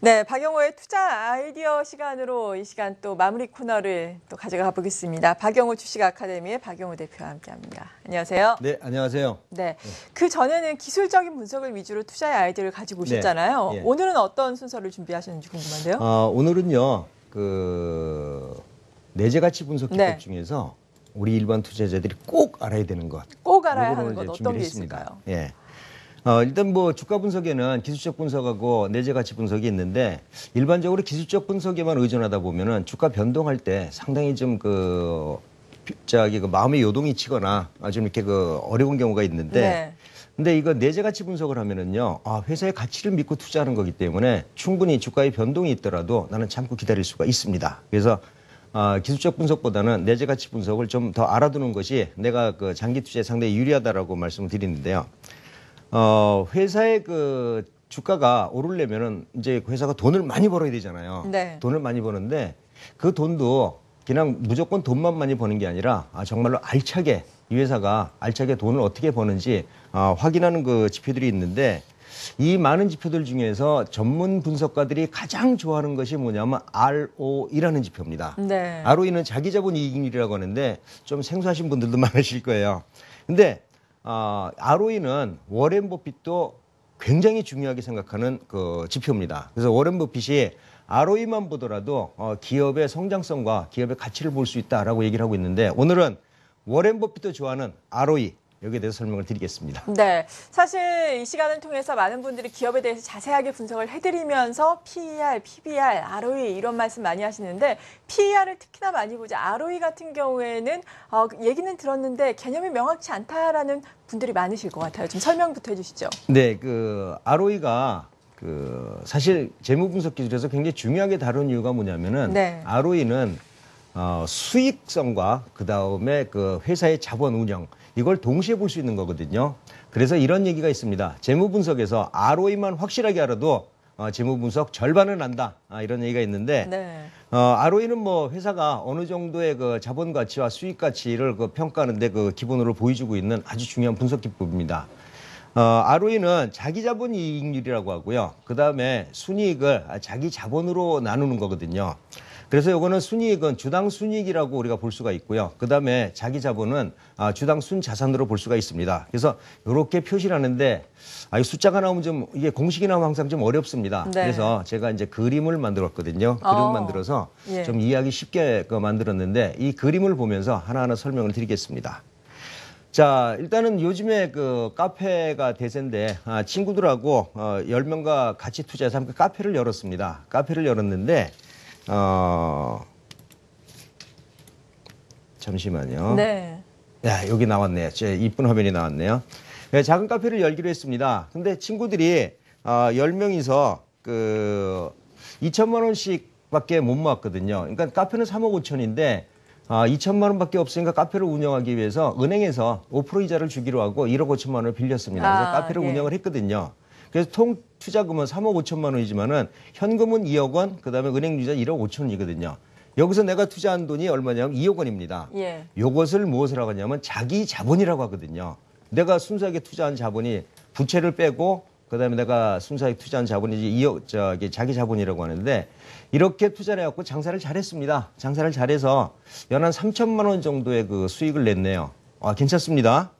네, 박영호의 투자 아이디어 시간으로 이 시간 또 마무리 코너를 또 가져가 보겠습니다. 박영호 주식 아카데미의 박영호 대표와 함께합니다. 안녕하세요. 네, 안녕하세요. 네, 그 전에는 기술적인 분석을 위주로 투자의 아이디어를 가지고 오셨잖아요. 네, 예. 오늘은 어떤 순서를 준비하셨는지 궁금한데요. 어, 오늘은요, 그 내재 가치 분석 기법 네. 중에서 우리 일반 투자자들이 꼭 알아야 되는 것. 꼭 알아야 하는 건 이제 어떤 게. 있을까요? 예. 어, 일단 뭐 주가 분석에는 기술적 분석하고 내재 가치 분석이 있는데 일반적으로 기술적 분석에만 의존하다 보면은 주가 변동할 때 상당히 좀그 저기 그 마음의 요동이 치거나 아, 좀 이렇게 그 어려운 경우가 있는데 네. 근데 이거 내재 가치 분석을 하면은요, 아, 회사의 가치를 믿고 투자하는 거기 때문에 충분히 주가의 변동이 있더라도 나는 참고 기다릴 수가 있습니다. 그래서 아, 기술적 분석보다는 내재 가치 분석을 좀 더 알아두는 것이 내가 그 장기 투자에 상당히 유리하다라고 말씀을 드리는데요. 어, 회사의 그 주가가 오르려면은 이제 그 회사가 돈을 많이 벌어야 되잖아요. 네. 돈을 많이 버는데 그 돈도 그냥 무조건 돈만 많이 버는 게 아니라 아, 정말로 알차게 이 회사가 알차게 돈을 어떻게 버는지 아, 확인하는 그 지표들이 있는데 이 많은 지표들 중에서 전문 분석가들이 가장 좋아하는 것이 뭐냐면 ROE라는 지표입니다. 네. ROE는 자기 자본 이익률이라고 하는데 좀 생소하신 분들도 많으실 거예요. 근데 어, ROE는 워렌 버핏도 굉장히 중요하게 생각하는 그 지표입니다. 그래서 워렌 버핏이 ROE만 보더라도 어, 기업의 성장성과 기업의 가치를 볼 수 있다라고 얘기를 하고 있는데 오늘은 워렌 버핏도 좋아하는 ROE 여기에 대해서 설명을 드리겠습니다. 네, 사실 이 시간을 통해서 많은 분들이 기업에 대해서 자세하게 분석을 해드리면서 PER, PBR, ROE 이런 말씀 많이 하시는데 PER을 특히나 많이 보자 ROE 같은 경우에는 어, 얘기는 들었는데 개념이 명확치 않다라는 분들이 많으실 것 같아요. 좀 설명부터 해주시죠. 네, 그 ROE가 그 사실 재무 분석 기술에서 굉장히 중요하게 다룬 이유가 뭐냐면은 네. ROE는 어, 수익성과 그 다음에 그 회사의 자본 운영 이걸 동시에 볼 수 있는 거거든요. 그래서 이런 얘기가 있습니다. 재무 분석에서 ROE만 확실하게 알아도 어, 재무 분석 절반은 안다. 아, 이런 얘기가 있는데 네. 어, ROE는 뭐 회사가 어느 정도의 그 자본 가치와 수익 가치를 그 평가하는데 그 기본으로 보여주고 있는 아주 중요한 분석 기법입니다. 어, ROE는 자기 자본 이익률이라고 하고요. 그 다음에 순이익을 자기 자본으로 나누는 거거든요. 그래서 요거는 순이익은 주당 순이익이라고 우리가 볼 수가 있고요. 그 다음에 자기 자본은 아, 주당 순자산으로 볼 수가 있습니다. 그래서 이렇게 표시를 하는데 아, 이 숫자가 나오면 좀 이게 공식이 나오면 항상 좀 어렵습니다. 네. 그래서 제가 이제 그림을 만들었거든요. 어. 그림 을 만들어서 예. 좀 이해하기 쉽게 그 만들었는데 이 그림을 보면서 하나하나 설명을 드리겠습니다. 자, 일단은 요즘에 그 카페가 대세인데 아, 친구들하고 어, 10명과 같이 투자해서 함께 카페를 열었습니다. 카페를 열었는데 어 잠시만요. 네. 야, 여기 나왔네요. 제 이쁜 화면이 나왔네요. 네, 작은 카페를 열기로 했습니다. 근데 친구들이 어, 10명이서 그 2천만 원씩 밖에 못 모았거든요. 그러니까 카페는 3억 5천인데 아, 2천만 원밖에 없으니까 카페를 운영하기 위해서 은행에서 5% 이자를 주기로 하고 1억 5천만 원을 빌렸습니다. 그래서 아, 카페를 예. 운영을 했거든요. 그래서 통 투자금은 3억 5천만 원이지만은 현금은 2억 원, 그다음에 은행 이자 1억 5천 원이거든요. 여기서 내가 투자한 돈이 얼마냐면 2억 원입니다. 예. 요것을 무엇이라고 하냐면 자기 자본이라고 하거든요. 내가 순수하게 투자한 자본이 부채를 빼고 그다음에 내가 순수하게 투자한 자본이 이제 2억 저기 자기 자본이라고 하는데 이렇게 투자를 해갖고 장사를 잘했습니다. 장사를 잘해서 연한 3천만 원 정도의 그 수익을 냈네요. 아 괜찮습니다.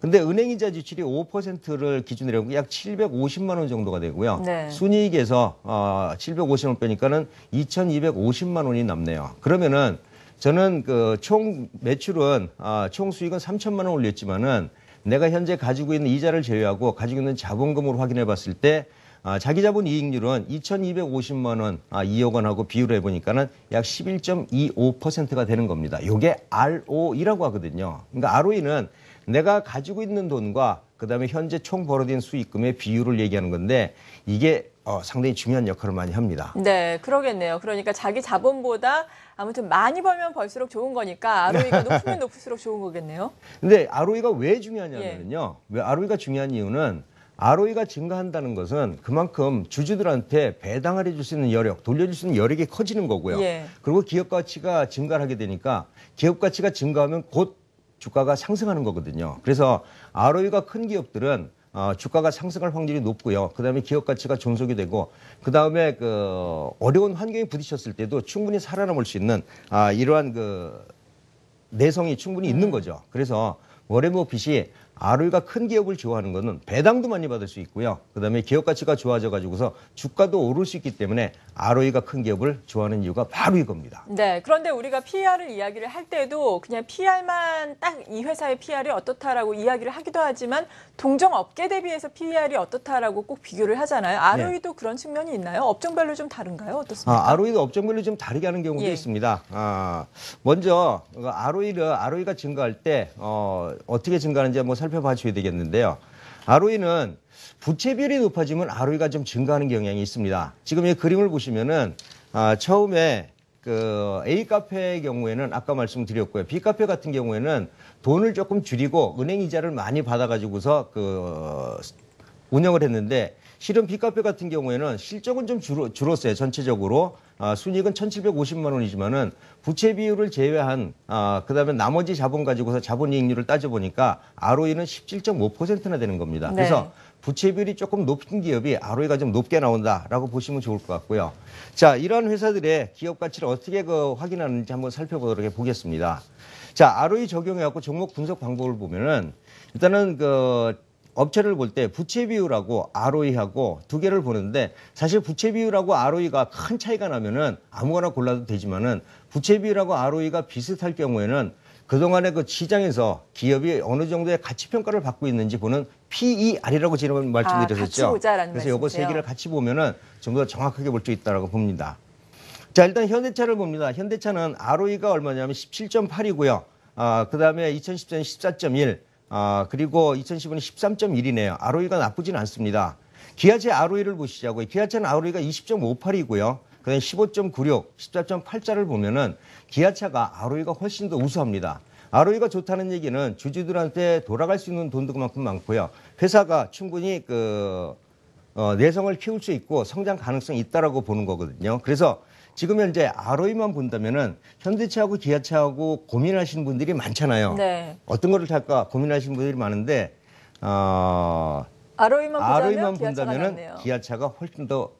근데 은행 이자 지출이 5%를 기준으로 해서 약 750만 원 정도가 되고요. 네. 순이익에서 어, 750원 빼니까는 2,250만 원이 남네요. 그러면은 저는 그 총 매출은 아, 총 수익은 3천만 원 올렸지만은 내가 현재 가지고 있는 이자를 제외하고 가지고 있는 자본금으로 확인해 봤을 때 아, 자기 자본 이익률은 2,250만 원, 아, 2억 원하고 비율을 해보니까는 약 11.25%가 되는 겁니다. 요게 ROE라고 하거든요. 그러니까 ROE는 내가 가지고 있는 돈과 그 다음에 현재 총 벌어들인 수익금의 비율을 얘기하는 건데 이게 어, 상당히 중요한 역할을 많이 합니다. 네, 그러겠네요. 그러니까 자기 자본보다 아무튼 많이 벌면 벌수록 좋은 거니까 ROE가 높으면 높을수록 좋은 거겠네요. 근데 ROE가 왜 중요하냐면요. 왜 ROE가 중요한 이유는 ROE가 증가한다는 것은 그만큼 주주들한테 배당을 해줄 수 있는 여력, 돌려줄 수 있는 여력이 커지는 거고요. 예. 그리고 기업 가치가 증가를 하게 되니까 기업 가치가 증가하면 곧 주가가 상승하는 거거든요. 그래서 ROE가 큰 기업들은 어, 주가가 상승할 확률이 높고요. 그다음에 기업 가치가 존속이 되고 그다음에 그 어려운 환경에 부딪혔을 때도 충분히 살아남을 수 있는 아, 이러한 그 내성이 충분히 있는 거죠. 그래서 워렌 버핏이 ROE가 큰 기업을 좋아하는 거는 배당도 많이 받을 수 있고요. 그다음에 기업 가치가 좋아져 가지고서 주가도 오를 수 있기 때문에 ROE가 큰 기업을 좋아하는 이유가 바로 이겁니다. 네, 그런데 우리가 PR을 이야기를 할 때도 그냥 PR만 딱 이 회사의 PR이 어떻다라고 이야기를 하기도 하지만 동종 업계 대비해서 PR이 어떻다라고 꼭 비교를 하잖아요. ROE도 그런 측면이 있나요? 업종별로 좀 다른가요? 어떻습니까? 아, ROE도 업종별로 좀 다르게 하는 경우도 예. 있습니다. 아, 먼저 ROE를 ROE가 증가할 때 어, 어떻게 증가하는지 한번 살 펴봐 주셔야 되겠는데요. ROE는 부채 비율이 높아지면 ROE가 좀 증가하는 경향이 있습니다. 지금 이 그림을 보시면은 아, 처음에 그 A 카페의 경우에는 아까 말씀드렸고요. B 카페 같은 경우에는 돈을 조금 줄이고 은행 이자를 많이 받아가지고서 그 운영을 했는데 실은 B카페 같은 경우에는 실적은 좀 줄어, 줄었어요. 전체적으로. 아, 순이익은 1,750만 원이지만은 부채 비율을 제외한 아, 그다음에 나머지 자본 가지고서 자본이익률을 따져 보니까 ROE는 17.5%나 되는 겁니다. 네. 그래서 부채 비율이 조금 높은 기업이 ROE가 좀 높게 나온다라고 보시면 좋을 것 같고요. 자, 이런 회사들의 기업 가치를 어떻게 그 확인하는지 한번 살펴보도록 해 보겠습니다. 자, ROE 적용해 갖고 종목 분석 방법을 보면은 일단은 그 업체를 볼 때 부채 비율하고 ROE하고 두 개를 보는데 사실 부채 비율하고 ROE가 큰 차이가 나면은 아무거나 골라도 되지만은 부채 비율하고 ROE가 비슷할 경우에는 그동안에 그 시장에서 기업이 어느 정도의 가치 평가를 받고 있는지 보는 PER이라고 지금 말씀드렸었죠. 같이 보자라는 그래서 요거 세. 개를 같이 보면은 좀 더 정확하게 볼 수 있다라고 봅니다. 자, 일단 현대차를 봅니다. 현대차는 ROE가 얼마냐면 17.8이고요. 아, 그 다음에 2014년 14.1, 아, 그리고 2015년 13.1이네요. ROE가 나쁘진 않습니다. 기아차 ROE를 보시자고요. 기아차는 ROE가 20.58이고요. 그 다음에 15.96, 14.8자를 보면은 기아차가 ROE가 훨씬 더 우수합니다. ROE가 좋다는 얘기는 주주들한테 돌아갈 수 있는 돈도 그만큼 많고요. 회사가 충분히 그 어, 내성을 키울 수 있고 성장 가능성이 있다라고 보는 거거든요. 그래서 지금 현재 ROE만 본다면은 현대차하고 기아차하고 고민하시는 분들이 많잖아요. 네. 어떤 거를 탈까 고민하시는 분들이 많은데 어, ROE만 ROE만 본다면은. 기아차가 훨씬 더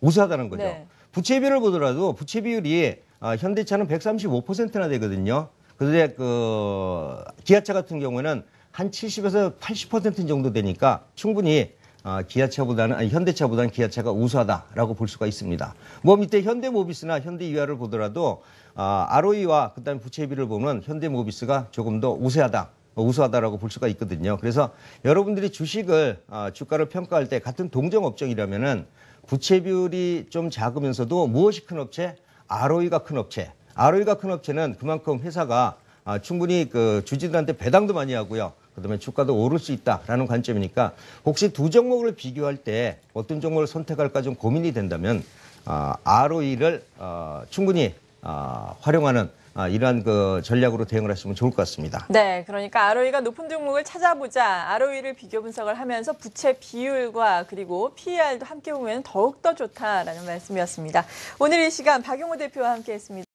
우수하다는 거죠. 네. 부채 비율을 보더라도 부채 비율이 아, 현대차는 135%나 되거든요. 그런데 그 기아차 같은 경우에는 한 70에서 80% 정도 되니까 충분히 아, 기아차보다는 아니, 현대차보다는 기아차가 우수하다라고 볼 수가 있습니다. 뭐 밑에 현대모비스나 현대이하를 보더라도 아, ROE와 그다음에 부채 비율을 보면 현대모비스가 조금 더 우세하다. 어, 우수하다라고 볼 수가 있거든요. 그래서 여러분들이 주식을 아, 주가를 평가할 때 같은 동종 업종이라면은 부채 비율이 좀 작으면서도 무엇이 큰 업체? ROE가 큰 업체. ROE가 큰 업체는 그만큼 회사가 아, 충분히 그 주주들한테 배당도 많이 하고요. 그다음에 주가도 오를 수 있다라는 관점이니까 혹시 두 종목을 비교할 때 어떤 종목을 선택할까 좀 고민이 된다면 아, ROE를 어, 충분히 아, 활용하는 아, 이러한 그 전략으로 대응을 하시면 좋을 것 같습니다. 네, 그러니까 ROE가 높은 종목을 찾아보자. ROE를 비교 분석을 하면서 부채 비율과 그리고 PER도 함께 보면 더욱 더 좋다라는 말씀이었습니다. 오늘 이 시간 박용호 대표와 함께했습니다.